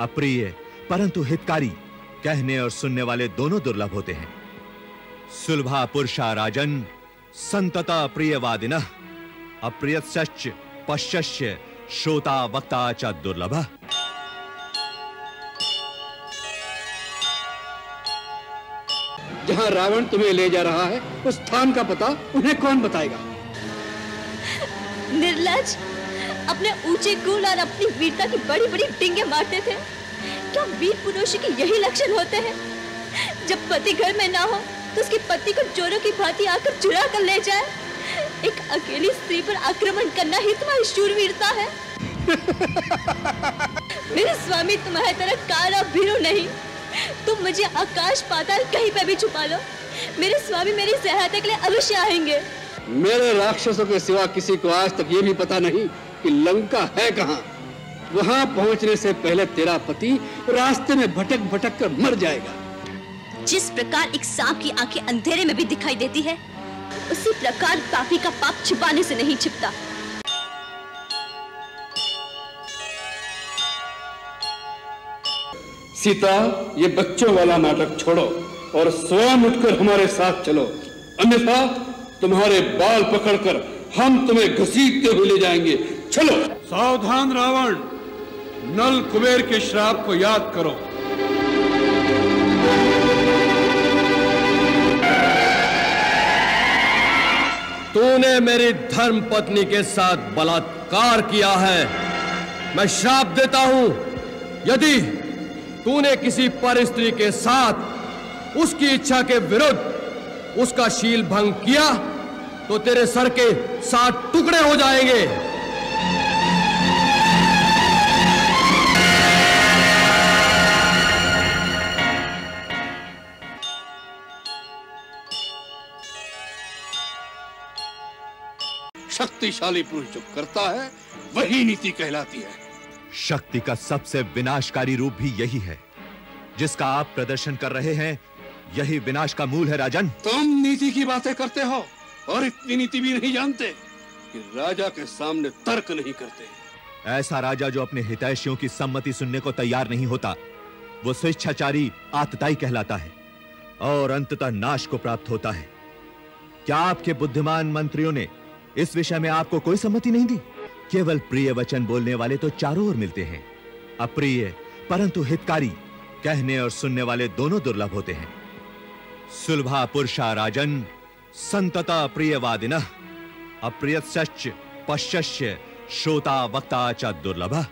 अप्रिय परंतु हितकारी कहने और सुनने वाले दोनों दुर्लभ होते हैं। सुलभा पुरुषा राजन संतता प्रियवादिन अप्रियश्च पश्यश्य श्रोता वक्ता च दुर्लभ। जहाँ रावण तुम्हें ले जा रहा है उस स्थान का पता उन्हें कौन बताएगा? निर्लज अपने ऊँचे गुण और अपनी वीरता की बड़ी बड़ी डिंगे मारते थे। क्या वीर पुरुष के यही लक्षण होते हैं? जब पति घर में ना हो तो उसकी पति को चोरों की भांति आकर चुरा कर ले जाए। एक अकेली स्त्री पर आक्रमण करना ही तुम्हारी शूरवीरता है। मेरे स्वामी, तुम्हारे तरह काला भीरू नहीं। तुम मुझे आकाश पाताल कहीं पे भी छुपा लो। मेरे स्वामी मेरी सहायता के लिए अवश्य आएँगे। मेरे राक्षसों के सिवा किसी को आज तक ये भी पता नहीं कि लंका है कहाँ? वहाँ पहुँचने से पहले तेरा पति रास्ते में भटक भटक कर मर जाएगा। जिस प्रकार एक सांप की आँखें अंधेरे में भी दिखाई देती है उसी प्रकार पापी का पाप छुपाने से नहीं छिपता। सीता ये बच्चों वाला नाटक छोड़ो और स्वयं उठकर हमारे साथ चलो। अन्यथा तुम्हारे बाल पकड़कर हम तुम्हें घसीटते हुए ले जाएँगे। चलो। सावधान रावण, नल कुबेर के श्राप को याद करो। तूने मेरी धर्म पत्नी के साथ बलात्कार किया है। मैं श्राप देता हूँ, यदि तूने किसी पर स्त्री के साथ उसकी इच्छा के विरुद्ध उसका शील भंग किया तो तेरे सर के साथ टुकड़े हो जाएँगे। शक्तिशाली पुरुष जो करता है वही नीति कहलाती है। शक्ति का सबसे विनाशकारी रूप भी यही है। जिसका आप प्रदर्शन कर रहे हैं यही विनाश का मूल है राजन। तुम नीति की बातें करते हो और इतनी नीति भी नहीं जानते कि राजा के सामने तर्क नहीं करते। ऐसा राजा जो अपने हितैषियों की सम्मति सुनने को तैयार नहीं होता वो स्वेच्छाचारी आतताई कहलाता है और अंततः नाश को प्राप्त होता है। क्या आपके बुद्धिमान मंत्रियों ने इस विषय में आपको कोई सम्मति नहीं दी। केवल प्रिय वचन बोलने वाले तो चारों ओर मिलते हैं। अप्रिय, परंतु हितकारी, कहने और सुनने वाले दोनों दुर्लभ होते हैं। सुलभा पुरुषा राजन, संतता प्रिय प्रियवादिन अप्रियश्च पश्च श्रोता वक्ता च दुर्लभ।